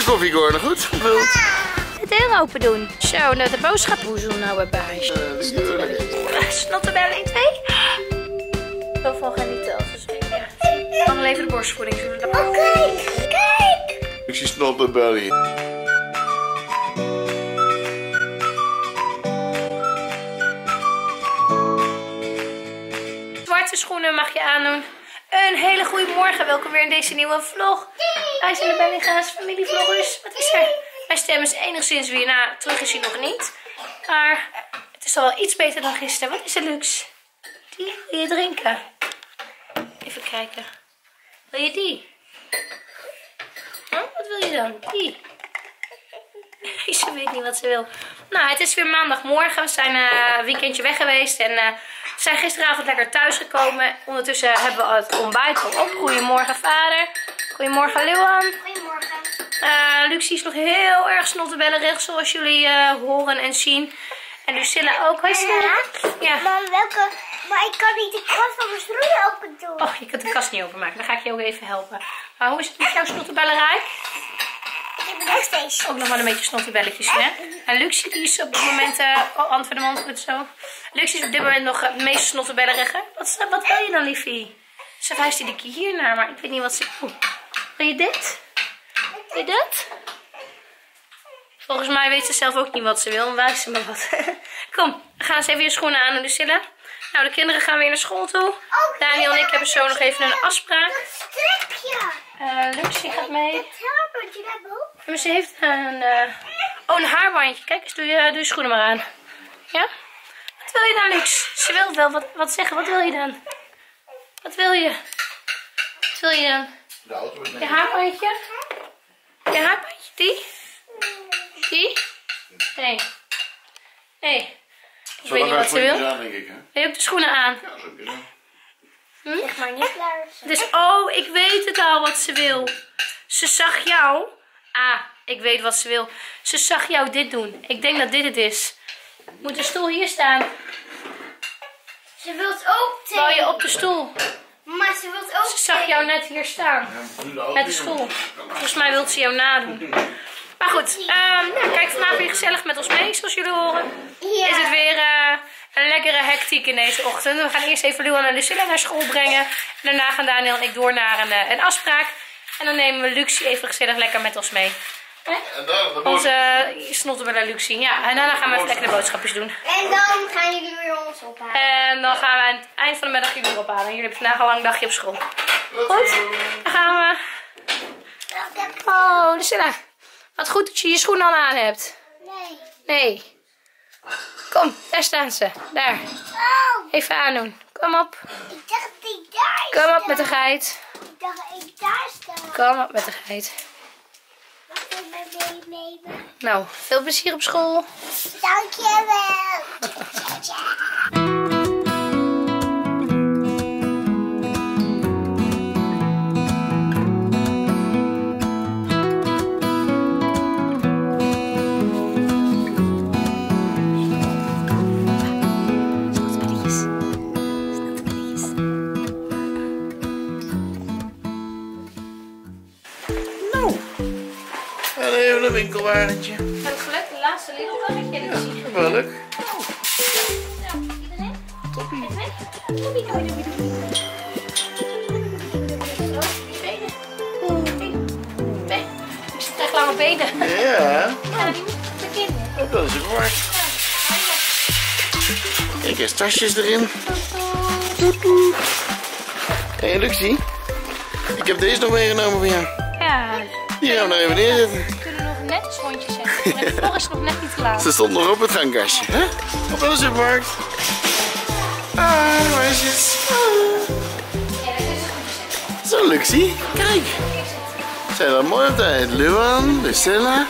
de koffiecorner, goed gevuld. De deur open doen. Zo, dat de boodschappoezel nou erbij natuurlijk. Snottenbellen 1, 2. Zoveel gaan niet tellen. Dus ja. Lang leven de borstvoeding. We dat Oh, kijk, kijk. Ik zie snottenbelly. Zwarte schoenen mag je aandoen. Een hele goede morgen. Welkom weer in deze nieuwe vlog. Wij zijn de Bellinga's familievloggers. Wat is er? Mijn stem is enigszins weer na. Terug is hij nog niet. Maar het is al wel iets beter dan gisteren. Wat is er, Lux? Die wil je drinken? Even kijken. Wil je die? Wat wil je dan? Die. Ze weet niet wat ze wil. Nou, het is weer maandagmorgen. We zijn eh, een weekendje weg geweest. En eh, we zijn gisteravond lekker thuis gekomen. Ondertussen hebben we het ontbijt al op. Goedemorgen vader. Goedemorgen Luan. Goedemorgen. Uh, Lucie is nog heel erg snottebellerig zoals jullie horen en zien. En Lucilla ook. Hoi Stella. Ja. Mam, welke... Maar ik kan niet de kast van mijn schoenen open doen. Oh, je kunt de kast niet openmaken. Dan ga ik je ook even helpen. Maar hoe is het met jouw snottebellerij? Ook nog wel een beetje snottebelletjes, hè? En Lucie die is op dit moment... eh oh, antwoord de man goed zo. Lucie is op dit moment nog het meest snottebellerige. Wat, wat wil je dan, liefie? Ze wijst iedere keer hiernaar, maar ik weet niet wat ze... Oeh. Wil je dit? Wil je dat? Volgens mij weet ze zelf ook niet wat ze wil. Dan wijst ze me wat. Kom, we gaan eens even je schoenen aan Lucilla. Nou, de kinderen gaan weer naar school toe. Daniel en ik hebben zo nog even een afspraak. Stripje. Eh Lucie gaat mee. Maar ze heeft een, eh, oh, een haarbandje. Kijk eens, doe je, doe je schoenen maar aan. Ja? Wat wil je dan, Lux? Ze wil wel wat, wat zeggen. Wat wil je dan? Wat wil je? Wat wil je dan? De auto Je haarbandje? Je haarbandje, die? Die? Nee. Nee. Ik weet niet wat ze wil. denk ik, hè? Je hebt de schoenen aan. Ja, zo heb je dat. Zeg maar niet klaar. Dus, oh, ik weet het al wat ze wil. Ze zag jou. Ah, ik weet wat ze wil. Ze zag jou dit doen. Ik denk dat dit het is. Moet de stoel hier staan? Ze wilt ook Wou je op de stoel? Maar ze wilt ook Ze zag jou net hier staan. Met de stoel. Volgens mij wil ze jou nadoen. Maar goed, ehm, nou, kijk vandaag weer gezellig met ons mee, zoals jullie horen. Ja. Is het weer eh, een lekkere hectiek in deze ochtend. We gaan eerst even Luan en Lucilla naar school brengen. En daarna gaan Daniel en ik door naar een, eh, een afspraak. En dan nemen we Lucie even gezellig lekker met ons mee. Hè? En daar, de Onze uh, snottebelle Lucie. Ja, en daarna gaan we even lekker de boodschapjes doen. En dan gaan jullie weer ons ophalen. En dan gaan we aan het eind van de middag jullie weer ophalen. Jullie hebben vandaag al een lang dagje op school. Goed, dan gaan we. Oh, Lucilla. Wat goed dat je je schoenen al aan hebt. Nee. Nee. Kom, daar staan ze. Daar. Oh, Even aandoen. Kom op. ik dacht dat ik daar Kom op met de geit. Ik dacht dat ik daar sta. Kom op met de geit. Meenemen? Nou, veel plezier op school. Dankjewel. Nou, iedereen? Toppie. Doei, doei, doei, doei, doei. Zo, die benen. Nee, ik zit echt lange benen. Ja, Ja, die moeten de kinderen. dat is het waard. Kijk eens, tasjes erin. Hé, hey, Luxie. Ik heb deze nog meegenomen voor jou. Ja, Die gaan we nog even neerzetten. Net een rondje zetten. Maar de is nog net niet klaar. Ze stond nog op het gangkastje, hè? Op de supermarkt. Ah, meisjes. Ah. Dat. Zo, Luxie. Kijk. Zijn we mooi op tijd. Luan, Lucilla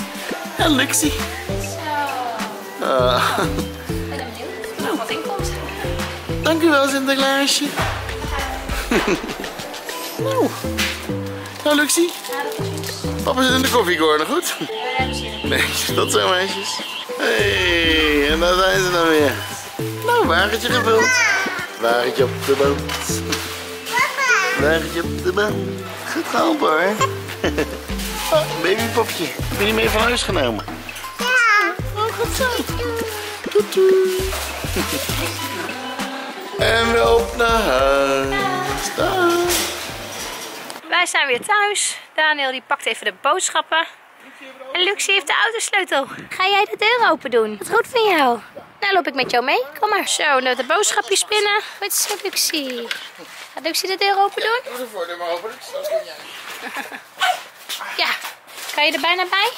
en Luxie. Zo. Ah, Ik ben benieuwd wat in komt. dankjewel, Sinterklaasje. nou. Nou, Luxie. Papa zit in de koffiecorner, goed? Nee, dat zijn meisjes. Hé, hey, en daar zijn ze dan weer. Nou, wagentje gevuld. Wagentje op de boot. Papa. Wagentje op de boot. Goed geholpen hoor. Oh, babypopje. Heb je niet mee van huis genomen? Ja. Oh, goed zo. Toet, toet. En we op naar huis. Dag. Wij zijn weer thuis. Daniel die pakt even de boodschappen. En Luxie heeft de autosleutel. Ga jij de deur open doen? Wat goed van jou. Nou loop ik met jou mee. Kom maar. Zo, nou de boodschapjes binnen. Wat is het, Luxie? Gaat Luxie de deur open doen? Doe de voordeur maar open. Dat kun jij. Ja. Kan je er bijna bij?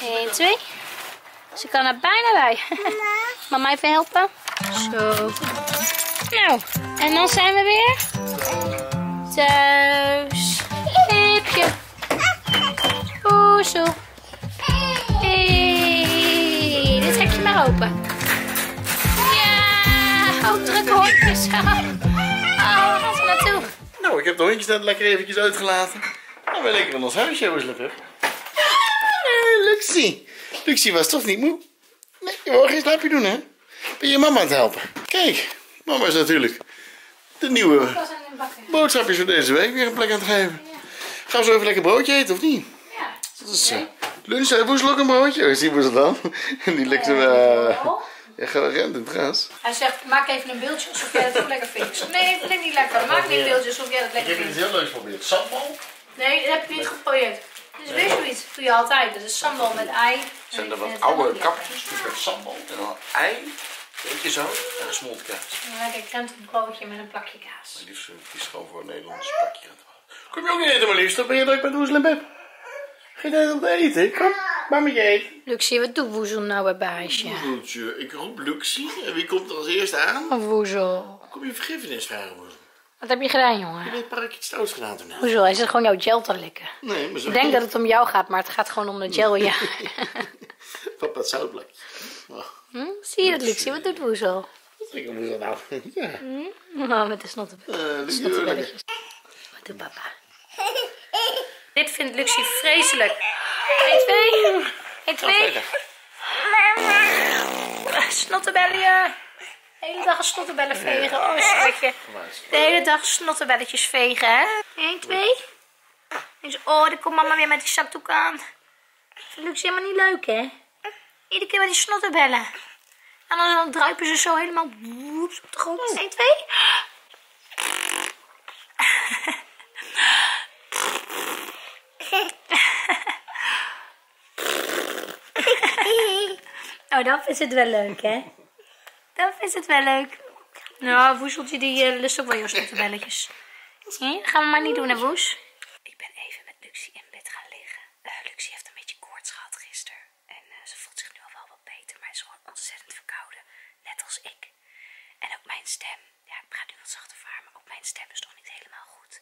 1, 2. Ze kan er bijna bij. Mama even helpen. Zo. Nou, en dan zijn we weer thuis. Poezel. Hey, dit trek je maar open. Ja, ook drukke hondjes. Oh, waar gaan ze naartoe? Nou, ik heb de hondjes net lekker eventjes uitgelaten. Dan ben ik lekker in ons huisje, hoe is het terug? Hey, Luxie. Luxie was toch niet moe? Nee, je wou geen slaapje doen, hè? Ben je mama aan het helpen? Kijk, mama is natuurlijk de nieuwe boodschapjes voor deze week weer een plek aan het geven. Gaan we zo even lekker broodje eten, of niet? Dat is uh, lunch. Hè? Woezel ook een broodje? Oh, zie je ze dan? En die ligt zo... Uh, ja, gewoon rent in het gras. Hij zegt, maak even een beeldje alsof jij dat ook lekker vindt. Ik zeg, nee, ik vind het niet lekker. Maak niet een beeldje alsof jij dat Ik lekker heb vindt. iets heel leuks geprobeerd. Sambal. Nee, dat heb je niet geprobeerd. Dus weer zoiets. Dat doe je altijd. Dat is sambal met ei. zijn er wat ik het oude kapjes. Dus met sambal en dan ei. Weet je zo? En een smolt kaas. lekker. Een lekker krentenbroodje met een plakje kaas. Mijn liefste kies gewoon voor een Nederlands pakje. Kom je ook niet eten, mijn liefste? Ben je druk met Oezel en Ga je net op eten? Kom, maar met je eten. Luxie, wat doet Woezel nou bij baasje? Woezeltje, ik roep Luxie. En wie komt er als eerste aan? Oh, Woezel. Kom je vergiffenis vragen, Woezel? Wat heb je gedaan, Heb jongen? je het parkje iets stouts gedaan toen? Woezel, hij zit gewoon jouw gel te likken. Nee, maar zo. Ik denk dat het om jou gaat, maar het gaat gewoon om de gel, ja. Papa, het zoutblok. Oh, Hm? Zie je dat, Luxie? Wat doet Woezel? wat drinken Woezel nou? Ja. Oh, met de snotten. Eh, Snottenbelletjes. Wat doet papa? Dit vindt Luxie vreselijk. 1, 2. 1, 2. Snottenbellen. De hele dag een snottenbellen vegen. Oh, schatje. De hele dag snottenbelletjes vegen, hè? 1, 2. Dus, oh, dan komt mama weer met die zakdoek aan. Vindt Luxie helemaal niet leuk, hè? Iedere keer met die snottenbellen. En dan, dan druipen ze zo helemaal woeps op de grond. 1, 2. Oh, dan is het wel leuk, hè? Dan is het wel leuk. Nou, Woeseltje die eh, lust ook wel jouw. Zie je? Gaan we maar niet doen, hè, Woes? Ik ben even met Luxie in bed gaan liggen. Eh, Luxie heeft een beetje koorts gehad gisteren. En eh, ze voelt zich nu al wel wat beter, maar is gewoon ontzettend verkouden. Net als ik. En ook mijn stem. Ja, ik praat nu wat zachter voor haar, maar ook mijn stem is nog niet helemaal goed.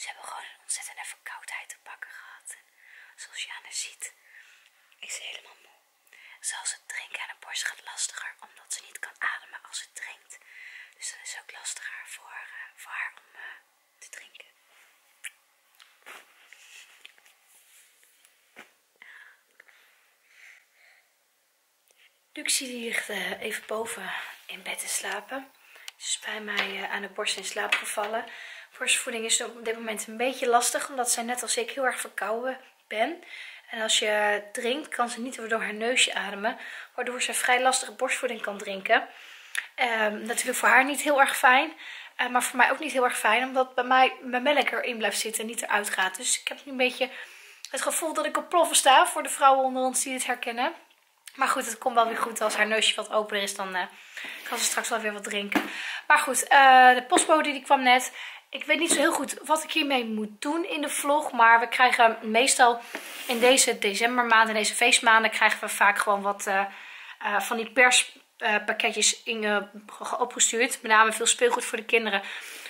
Ze hebben gewoon een ontzettende verkoudheid te pakken gehad. En zoals je aan haar ziet, is ze helemaal moe. Zelfs het drinken aan de borst gaat lastiger, omdat ze niet kan ademen als ze drinkt. Dus dat is ook lastiger voor, om eh, te drinken. Luxie ligt eh, even boven in bed te slapen. Ze is bij mij eh, aan de borst in slaap gevallen. Borstvoeding is op dit moment een beetje lastig, omdat zij net als ik heel erg verkouden ben. En als je drinkt, kan ze niet door haar neusje ademen, waardoor ze vrij lastig borstvoeding kan drinken. Ehm, natuurlijk voor haar niet heel erg fijn, eh, maar voor mij ook niet heel erg fijn, omdat bij mij mijn melk erin blijft zitten en niet eruit gaat. Dus ik heb nu een beetje het gevoel dat ik op ploffen sta voor de vrouwen onder ons die het herkennen. Maar goed, het komt wel weer goed. Als haar neusje wat opener is, dan eh, kan ze straks wel weer wat drinken. Maar goed, eh, de postbode die kwam net. Ik weet niet zo heel goed wat ik hiermee moet doen in de vlog. Maar we krijgen meestal in deze decembermaanden, deze feestmaanden, krijgen we vaak gewoon wat van die perspakketjes in, eh, opgestuurd. Met name veel speelgoed voor de kinderen.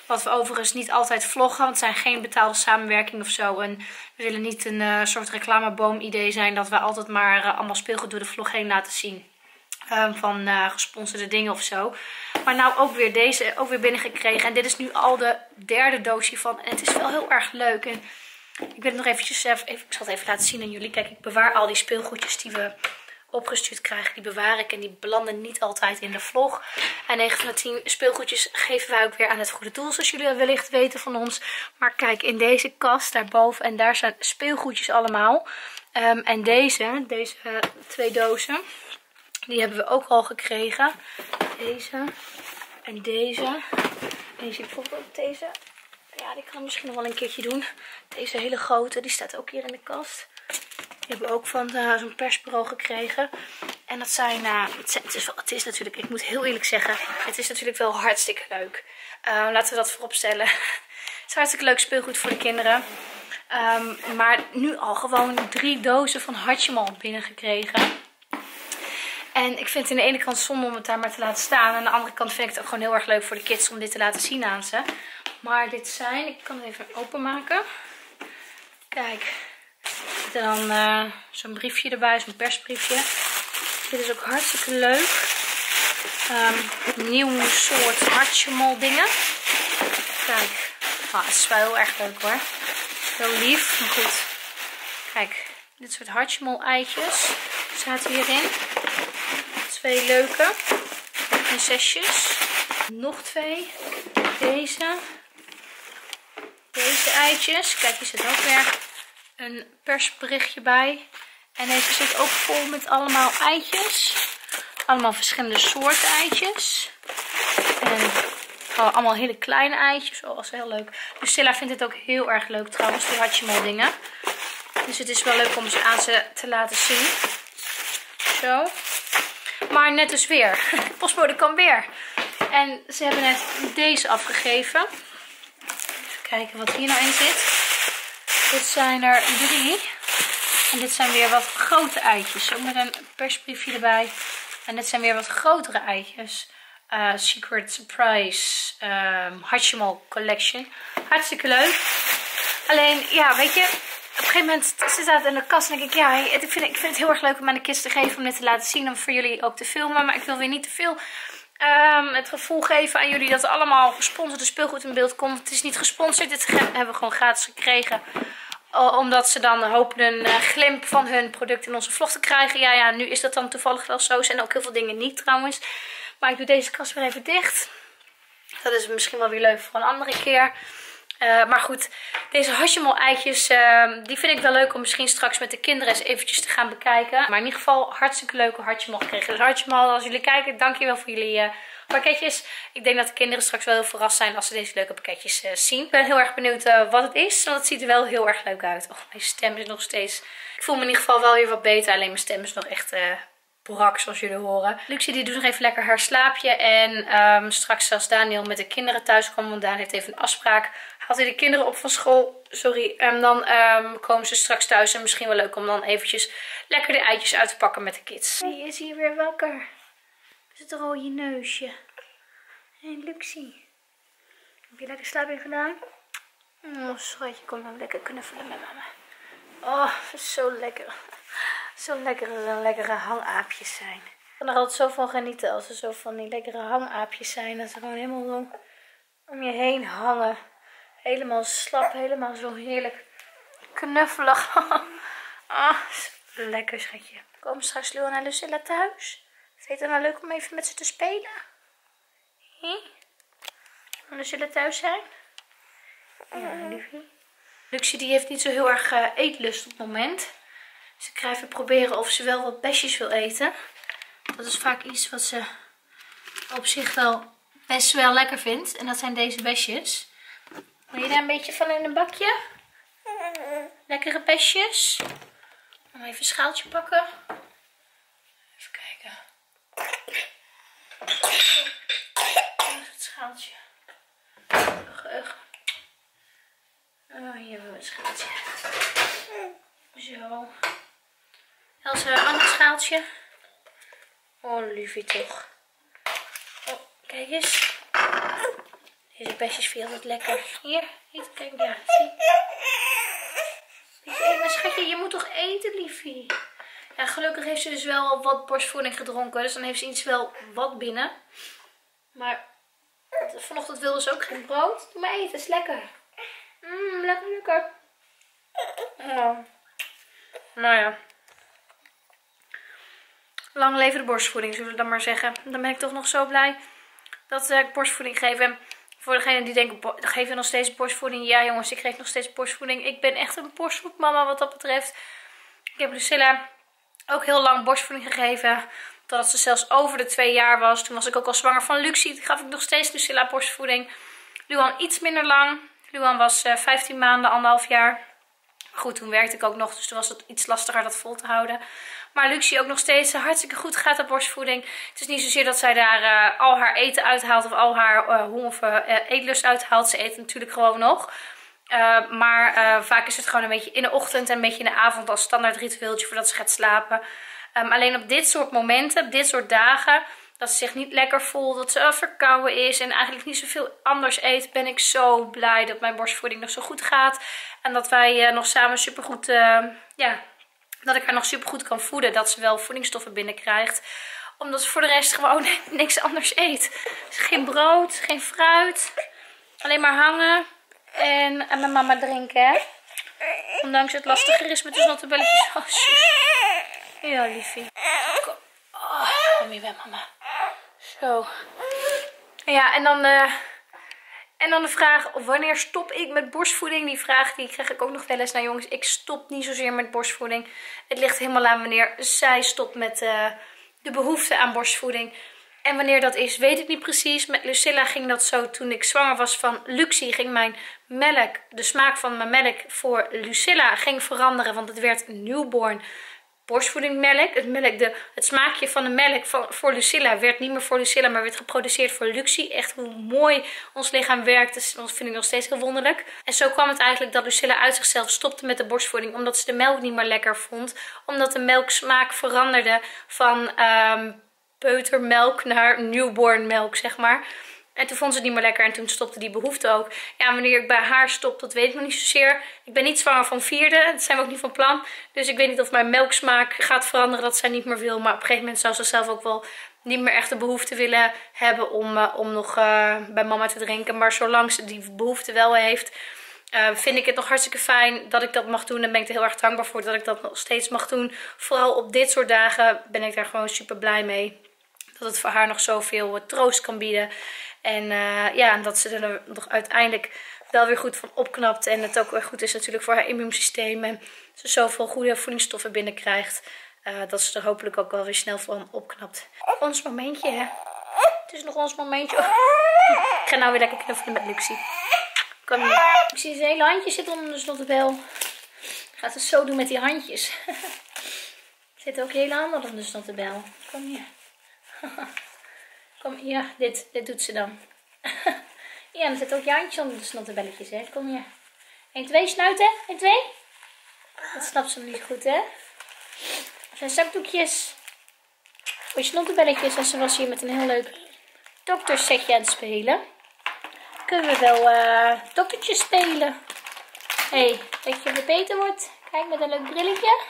Wat we overigens niet altijd vloggen, want het zijn geen betaalde samenwerking of zo. En we willen niet een eh, soort reclameboom-idee zijn dat we altijd maar eh, allemaal speelgoed door de vlog heen laten zien. Ehm, van eh, gesponsorde dingen of zo. Maar nou ook weer deze, ook weer binnengekregen. En dit is nu al de derde doosje van. En het is wel heel erg leuk. En ik wil het nog eventjes even, even, ik zal het even laten zien aan jullie. Kijk, ik bewaar al die speelgoedjes die we opgestuurd krijg, die bewaar ik en die belanden niet altijd in de vlog. En 9 van de 10 speelgoedjes geven wij ook weer aan het goede doel, zoals jullie wellicht weten van ons. Maar kijk, in deze kast daarboven en daar zijn speelgoedjes allemaal. Ehm, en deze, deze twee dozen, die hebben we ook al gekregen. Deze en deze. En je ziet bijvoorbeeld deze. Ja, die kan misschien nog wel een keertje doen. Deze hele grote, die staat ook hier in de kast. Die hebben ook van uh, zo'n persbureau gekregen. En dat zijn, uh, het, is wel, het is natuurlijk, ik moet heel eerlijk zeggen, het is natuurlijk wel hartstikke leuk. Uh, laten we dat voorop stellen. het is hartstikke leuk speelgoed voor de kinderen. Um, maar nu al gewoon drie dozen van Hatjemal binnengekregen. En ik vind het aan de ene kant zonde om het daar maar te laten staan. Aan de andere kant vind ik het ook gewoon heel erg leuk voor de kids om dit te laten zien aan ze. Maar dit zijn, ik kan het even openmaken. Kijk, zit dan uh, zo'n briefje erbij, zo'n persbriefje. Dit is ook hartstikke leuk. Um, nieuw soort hartjemol dingen. Kijk, ah, het is wel heel erg leuk hoor. Heel lief, maar goed. Kijk, dit soort hartjemol eitjes zaten hierin. Twee leuke prinsesjes. Nog twee. Deze. Deze eitjes. Kijk, hier zit ook weer een persberichtje bij. En deze zit ook vol met allemaal eitjes. Allemaal verschillende soorten eitjes. En allemaal hele kleine eitjes. Oh, dat is heel leuk. Lucilla vindt het ook heel erg leuk trouwens, die Hatchimol dingen. Dus het is wel leuk om ze aan ze te laten zien. Zo. Maar net dus weer. Postbode kan weer. En ze hebben net deze afgegeven. Even kijken wat hier nou in zit. Dit zijn er drie. En dit zijn weer wat grote eitjes. Ook met een persbriefje erbij. En dit zijn weer wat grotere eitjes. Uh, Secret Surprise um, Hatchimal Collection. Hartstikke leuk. Alleen, ja, weet je, op een gegeven moment zit dat in de kast en denk ik, ja, ik vind, ik vind het heel erg leuk om aan de kids te geven om dit te laten zien. Om voor jullie ook te filmen. Maar ik wil weer niet te veel um, het gevoel geven aan jullie dat allemaal gesponsorde speelgoed in beeld komt. Het is niet gesponsord, dit hebben we gewoon gratis gekregen. Omdat ze dan hopen een uh, glimp van hun product in onze vlog te krijgen. Ja, ja, nu is dat dan toevallig wel zo. Zijn ook heel veel dingen niet trouwens. Maar ik doe deze kast weer even dicht. Dat is misschien wel weer leuk voor een andere keer. Uh, maar goed, deze Hashimol eitjes, uh, die vind ik wel leuk om misschien straks met de kinderen eens eventjes te gaan bekijken. Maar in ieder geval hartstikke leuke Hashimol gekregen. Dus Hashimol, als jullie kijken, dankjewel voor jullie uh, pakketjes. Ik denk dat de kinderen straks wel heel verrast zijn als ze deze leuke pakketjes zien. Ik ben heel erg benieuwd wat het is, want het ziet er wel heel erg leuk uit. Och, mijn stem is nog steeds... Ik voel me in ieder geval wel weer wat beter, alleen mijn stem is nog echt brak, zoals jullie horen. Lucie die doet nog even lekker haar slaapje. En um, straks als Daniel met de kinderen thuis komt, want Daniel heeft even een afspraak, haalt hij de kinderen op van school. Sorry. En dan um, komen ze straks thuis. En misschien wel leuk om dan eventjes lekker de eitjes uit te pakken met de kids. Hij is hier weer wakker. Er al je neusje. Hé, hey, Luxie. Heb je lekker slaapje gedaan? Oh, schatje, kom dan lekker knuffelen met mama. Oh, zo lekker. Zo lekkere, lekkere hangaapjes zijn. Ik kan er altijd zo van genieten als er zo van die lekkere hangaapjes zijn. Dat ze gewoon helemaal om je heen hangen. Helemaal slap, helemaal zo heerlijk knuffelig. ah, lekker schatje. Komen straks Luan en Lucilla thuis? Vind je het nou leuk om even met ze te spelen? Hm? Lucilla thuis zijn? Ja, liefie. Luxie die heeft niet zo heel erg uh, eetlust op het moment. Dus ik ga even proberen of ze wel wat besjes wil eten. Dat is vaak iets wat ze op zich wel best wel lekker vindt. En dat zijn deze besjes. Wil je daar een beetje van in een bakje? Lekkere besjes. Even een schaaltje pakken. Even kijken. Het schaaltje. Ugh, Oh, hier hebben we het schaaltje. Zo. Als een ander schaaltje. Oh, liefie toch. Oh, kijk eens. Deze besjes je altijd lekker. Hier, hier, kijk, ja, zie. Maar schatje, je moet toch eten, liefie? Ja, gelukkig heeft ze dus wel wat borstvoeding gedronken. Dus dan heeft ze iets wel wat binnen. Maar vanochtend wilde ze ook geen brood. Doe maar eten, is lekker. Mmm, lekker, lekker. Ja. Nou ja. lang leven de borstvoeding, zullen we dan maar zeggen. Dan ben ik toch nog zo blij dat ik borstvoeding geef. En voor degenen die denken, "Bo- geef je nog steeds borstvoeding? Ja jongens, ik geef nog steeds borstvoeding. Ik ben echt een borstvoedmama wat dat betreft. Ik heb Lucilla ook heel lang borstvoeding gegeven. Totdat ze zelfs over de twee jaar was. Toen was ik ook al zwanger van Lucie. Toen gaf ik nog steeds Lucilla borstvoeding. Luan iets minder lang. Luan was eh 15 maanden, anderhalf jaar. Goed, toen werkte ik ook nog, dus toen was het iets lastiger dat vol te houden. Maar Lucie ook nog steeds eh, hartstikke goed gaat op borstvoeding. Het is niet zozeer dat zij daar eh, al haar eten uithaalt of al haar eh, honger of eetlust uithaalt. Ze eet natuurlijk gewoon nog. Uh, maar uh, vaak is het gewoon een beetje in de ochtend en een beetje in de avond als standaard ritueeltje voordat ze gaat slapen. Um, alleen op dit soort momenten, op dit soort dagen, dat ze zich niet lekker voelt, dat ze uh, verkouden is en eigenlijk niet zoveel anders eet, ben ik zo blij dat mijn borstvoeding nog zo goed gaat. En dat wij nog samen supergoed, ja, dat ik haar nog supergoed kan voeden. Dat ze wel voedingsstoffen binnenkrijgt. Omdat ze voor de rest gewoon niks anders eet. Geen brood, geen fruit, alleen maar hangen. En, en mijn mama drinken. Ondanks het lastiger is met de snottebelletjes. Oh, ja, liefie. Kom, oh, kom hier bij mama. Zo. Ja, en dan, uh, en dan de vraag, wanneer stop ik met borstvoeding? Die vraag die krijg ik ook nog wel eens. Nou jongens, ik stop niet zozeer met borstvoeding. Het ligt helemaal aan wanneer zij stopt met uh, de behoefte aan borstvoeding. En wanneer dat is, weet ik niet precies. Met Lucilla ging dat zo toen ik zwanger was van Lucie. Ging mijn melk, de smaak van mijn melk voor Lucilla ging veranderen. Want het werd newborn borstvoedingmelk. Het, melk de, het smaakje van de melk voor, voor Lucilla werd niet meer voor Lucilla, maar werd geproduceerd voor Lucie. Echt hoe mooi ons lichaam werkt, dat vind ik nog steeds heel wonderlijk. En zo kwam het eigenlijk dat Lucilla uit zichzelf stopte met de borstvoeding, omdat ze de melk niet meer lekker vond. Omdat de melksmaak veranderde van... Um, peutermelk naar newborn melk, zeg maar. En toen vond ze het niet meer lekker en toen stopte die behoefte ook. Ja, wanneer ik bij haar stop, dat weet ik nog niet zozeer. Ik ben niet zwanger van vierde, dat zijn we ook niet van plan. Dus ik weet niet of mijn melksmaak gaat veranderen, dat zij niet meer wil. Maar op een gegeven moment zou ze zelf ook wel niet meer echt de behoefte willen hebben om, uh, om nog uh, bij mama te drinken. Maar zolang ze die behoefte wel heeft, uh, vind ik het nog hartstikke fijn dat ik dat mag doen. En ben ik er heel erg dankbaar voor dat ik dat nog steeds mag doen. Vooral op dit soort dagen ben ik daar gewoon super blij mee dat het voor haar nog zoveel troost kan bieden. En uh, ja, dat ze er nog uiteindelijk wel weer goed van opknapt. En het ook weer goed is natuurlijk voor haar immuunsysteem. En ze zoveel goede voedingsstoffen binnenkrijgt. Uh, dat ze er hopelijk ook wel weer snel van opknapt. Ons momentje, hè. Het is nog ons momentje. Oh. Ik ga nou weer lekker knuffelen met Luxie. Kom hier. Ik zie zijn hele handjes zitten onder de snottebel. Gaat het zo doen met die handjes. Zit ook hele handen onder de snottebel. Kom hier. Kom, ja, dit, dit doet ze dan. ja, er zit ook je handje onder de snottebelletjes, hè. Kom hier. 1, 2, snuiten. 1, 2. Dat snapt ze niet goed, hè. Dat zijn zakdoekjes. Voor je snottebelletjes. En ze was hier met een heel leuk doktersetje aan het spelen. Kunnen we wel uh, doktertjes spelen. Hé, hey, weet je wat beter wordt? Kijk, met een leuk brilletje.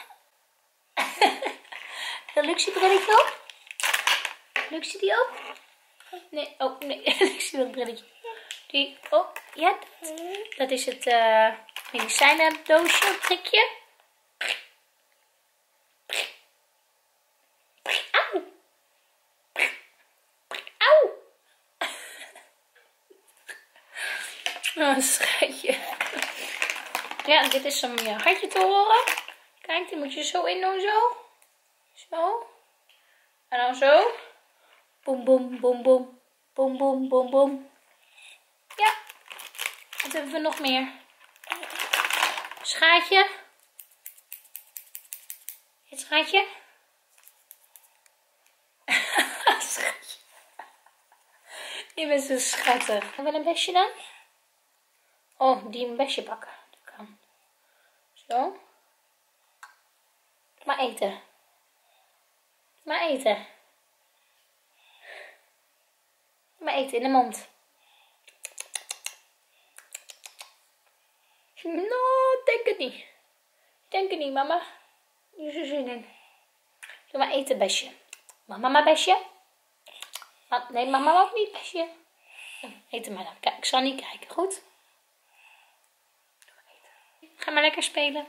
een luxe brilletje op. Luxie die ook? Nee, oh nee, Luxie wil een brilletje. Die, oh, ja, dat, is het uh, medicijnendoosje, prikje. Auw. Auw. Oh, schatje. Ja, dit is om je hartje te horen. Kijk, die moet je zo in doen, zo. Zo. En dan zo. Boom, boom, boom, boom. Boom, boom, boom, boom. Ja. Wat hebben we nog meer? Schaatje. Het schaatje. Schatje. Je bent zo schattig. Wil een besje dan? Oh, die een besje kan. Zo. Maar eten. Maar eten. Maar eten in de mond. Nou, denk het niet. Denk het niet, mama. Niet zo zin in. Doe maar eten, besje. Mama, maar besje. Nee, mama ook niet, besje. Eten maar dan. Kijk, ik zal niet kijken, goed? Ga maar lekker spelen.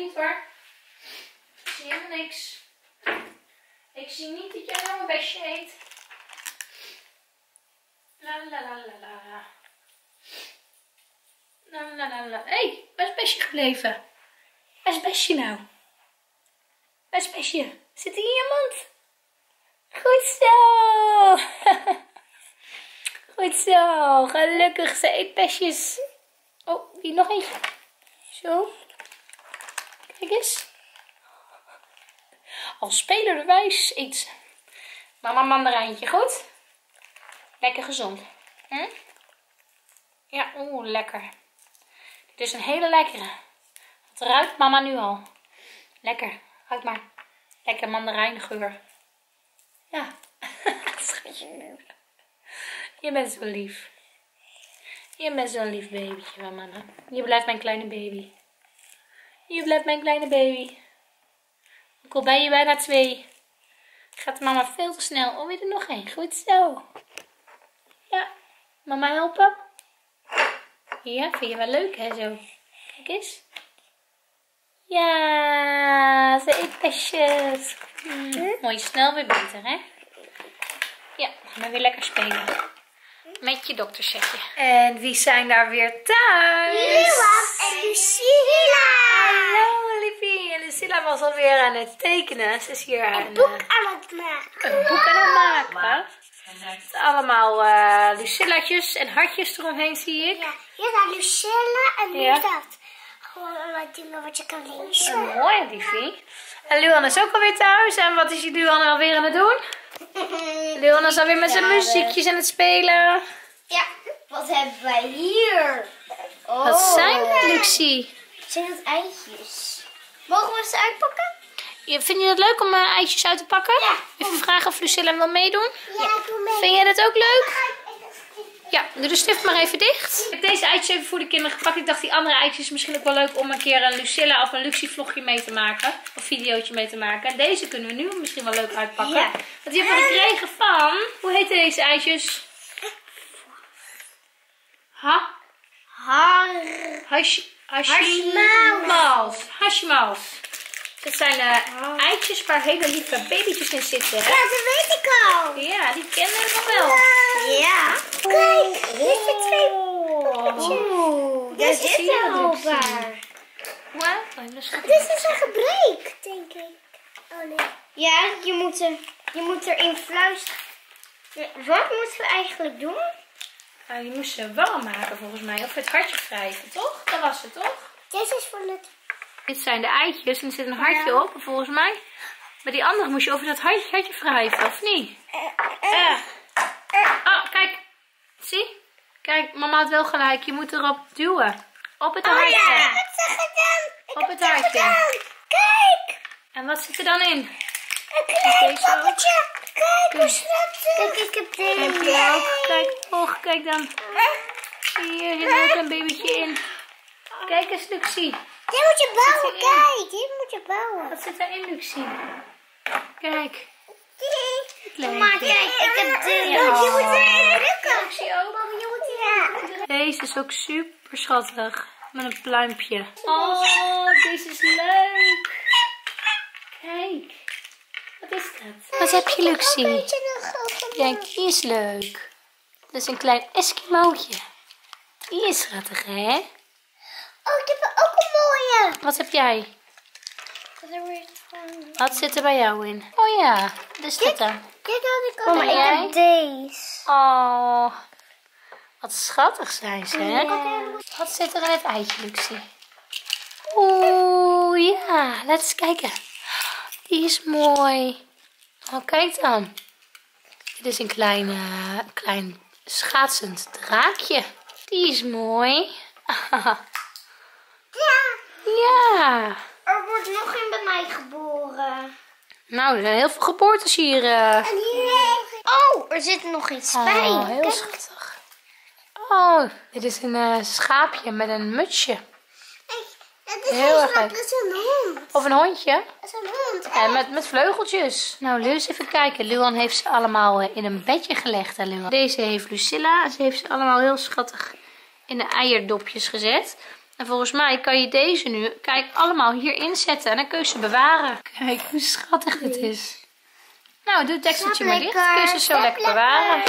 niet hoor. Zie helemaal niks. Ik zie niet dat jij nou een besje eet. La la la la la. La la la la. Hé, hey, waar is Besje gebleven? Waar is Besje nou? Waar is Besje? Zit hij in je mond? Goed zo. Goed zo. Gelukkig, ze eet besjes. Oh, hier nog eentje. Zo. Kijk eens. Al spelerwijs ze. Mama mandarijntje, goed? Lekker gezond. Hm? Ja, oeh, lekker. Dit is een hele lekkere. Het ruikt mama nu al. Lekker. Ruik maar. Lekker mandarijngeur. Ja. Schatje. Je bent zo lief. Je bent zo'n lief babytje van mama. Je blijft mijn kleine baby. Je blijft mijn kleine baby. Ook al ben je bijna twee. Gaat mama veel te snel. Oh, weer er nog één. Goed zo. Ja. Mama helpen? Ja, vind je wel leuk hè zo? Kijk eens. Ja, ze eet besjes. Mm, mooi snel weer beter hè? Ja, gaan we weer lekker spelen. Met je doktersetje. En wie zijn daar weer thuis? Luan en Lucilla. Hallo Lucilla was alweer aan het tekenen. Ze is hier aan, Een boek eh, aan het maken. een boek aan het maken. Het is allemaal eh Lucillaatjes en hartjes eromheen zie ik. Ja, hier naar Lucilla en nu Ja. dat. Gewoon allerlei dingen wat je kan lezen. Een mooie liefie. En Luan is ook alweer thuis. En wat is Luan alweer aan het doen? Luan is alweer met zijn muziekjes aan het spelen. Ja, wat hebben wij hier? Oh. Wat zijn het, Luxie? Zijn dat eitjes? Mogen we ze uitpakken? Vind je het leuk om eh, eitjes uit te pakken? Ja. Even vragen of Lucilla wil meedoen. Ja, ik doe mee. Vind jij dat ook leuk? Ja, doe de stift maar even dicht. Ik heb deze eitjes even voor de kinderen gepakt. Ik dacht die andere eitjes misschien ook wel leuk om een keer een Lucilla of een Luxie vlogje mee te maken. Of videootje mee te maken. En deze kunnen we nu misschien wel leuk uitpakken. Ja. Want die hebben we gekregen van... Hoe heten deze eitjes? Ha? Har. Hash... Hashimals. Hashimals. Dit zijn eh, eitjes waar hele lieve babytjes in zitten. Ja, Hè? dat weet ik al. Ja, die kennen we nog wel. Ja. Kijk, dit zijn twee. Oh. Oeh, daar zie zit je een dat, hoopbaar. Wauw, dat is goed. Dit is een gebrek, denk ik. Oh nee. Ja, je moet, er, je moet erin fluisteren. Ja, Wat moeten we eigenlijk doen? Nou, je moest ze warm maken volgens mij. Of het hartje wrijven, toch? Dat was het, toch? Dit is voor het... Dit zijn de eitjes en er zit een hartje Ja. op, volgens mij. Maar die andere moest je over dat hartje, hartje wrijven, of niet? Eh, Oh, kijk. Zie? Kijk, mama had wel gelijk. Je moet erop duwen. Op het Oh hartje. ja, ik heb ze gedaan. Ik Op het hartje. gedaan. Kijk, En wat zit er dan in? Een klein poppetje. Kijk hoe schattig. Kijk, ik heb Kijk deze. ook. Kijk, och, kijk dan. Hier zit ook een babytje in. Kijk eens, Luxie. Dit moet je bouwen, kijk. Dit moet je bouwen. Wat zit erin, Luxie? Kijk. Maar kijk, ik heb de... Ja. Je moet erin drukken. Ik zie ook. Mama, je moet erin Deze is ook super schattig. Met een pluimpje. Oh, deze is leuk. Kijk. Wat is dat? Wat heb je, Luxie? Kijk, die is leuk. Dat is een klein Eskimootje. Die is schattig, hè? Oh, ik heb er ook een mooie. Wat heb jij? Wat zit er bij jou in? Oh ja, wat is dit dan? Dit had ik Kom al. maar, ik jij? heb deze. Oh, wat schattig zijn ze, hè? Ja. Wat zit er in het eitje, Luxie? Oeh, ja, laten we eens kijken. Die is mooi. Oh, kijk dan. Dit is een klein, eh, klein schaatsend draakje. Die is mooi. Ja. ja. Er wordt nog een bij mij geboren. Nou, er zijn heel veel geboortes hier. hier. Oh, er zit nog iets bij. Oh, heel Kijk. schattig. Oh, dit is een eh, schaapje met een mutsje. Heel erg schat, leuk. Is een hond. Of een hondje. Het is een hond. En met, met vleugeltjes. Nou, Lu, eens even kijken. Luan heeft ze allemaal eh, in een bedje gelegd. Hè, Luan? Deze heeft Lucilla. Ze heeft ze allemaal heel schattig in de eierdopjes gezet. En volgens mij kan je deze nu, kijk, allemaal hier inzetten. En dan kun je ze bewaren. Kijk hoe schattig het is. Nou, doe het dekseltje maar dicht. Kun je ze zo lekker bewaren.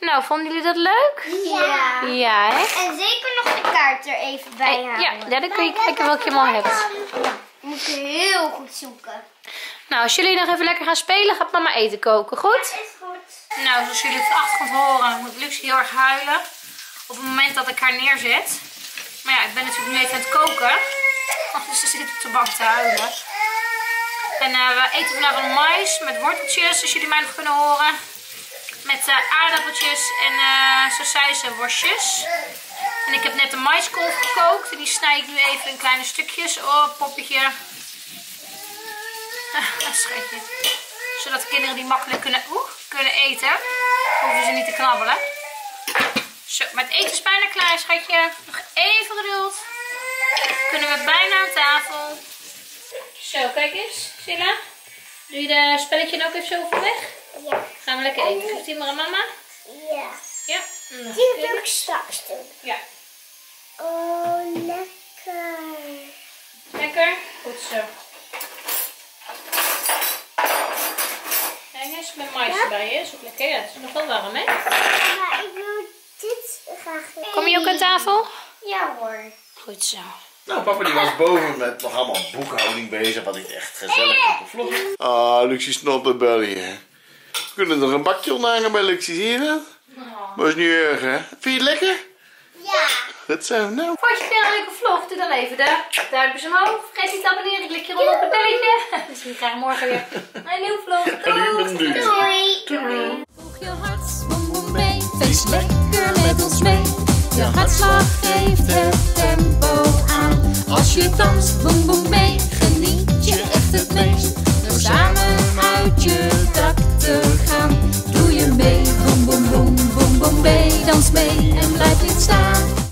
Nou, vonden jullie dat leuk? Ja. Ja, hè? En zeker nog de kaart er even bij Eh, halen. Ja, ja, dan kun je kijken welke je al hebt. Moet je heel goed zoeken. Nou, als jullie nog even lekker gaan spelen, gaat mama eten koken, goed? Is goed. Nou, zoals jullie op de achtergrond horen, moet Luxie heel erg huilen. Op het moment dat ik haar neerzet. Maar ja, ik ben natuurlijk nu even aan het koken. Dus ze zit op de bank te huilen. En eh, we eten vanavond mais met worteltjes, als jullie mij nog kunnen horen. Met eh, aardappeltjes en sausijs en worstjes. En ik heb net een maiskolf gekookt. En die snij ik nu even in kleine stukjes. Oh, poppetje. Schatje. Zodat de kinderen die makkelijk kunnen, oeh, kunnen eten. Hoeven ze niet te knabbelen. Zo, maar het eten is bijna klaar, schatje. Nog even geduld. Kunnen we bijna aan tafel. Zo, kijk eens, Silla. Doe je de spelletje dan ook even zo voor weg? Ja. Gaan we lekker eten. Geef die maar aan mama. Ja. Ja. Nou, Die wil ik straks doen. Ja. Oh, lekker. Lekker? Goed zo. Kijk eens, met mais erbij, hè? Is ook lekker. Ja, het is nog wel warm, hè? Maar ik wil dit graag. Kom je ook aan tafel? Ja hoor. Goed zo. Nou, papa die was boven met nog allemaal boekhouding bezig, wat ik echt gezellig op de vlog. Ah, Luxie snottenbelly, hè. We kunnen er een bakje onder bij Luxie, zie je dat? Maar is niet erg, hè? Vind je het lekker? Ja. Dat zo, nou. Vond je het een leuke vlog? Doe dan even de duimpjes omhoog. Vergeet niet te abonneren. Klik je op het belletje. Dus we krijgen morgen weer een nieuwe vlog. Doei. Doei. Volg je hart, boem boem mee. Feest lekker met ons mee. Je hartslag geeft het tempo aan. Als je danst, boem boem mee. Geniet je echt het meest. Door samen uit je dak Doe je mee, bom bom bom bom bom mee, dans mee en blijf niet staan.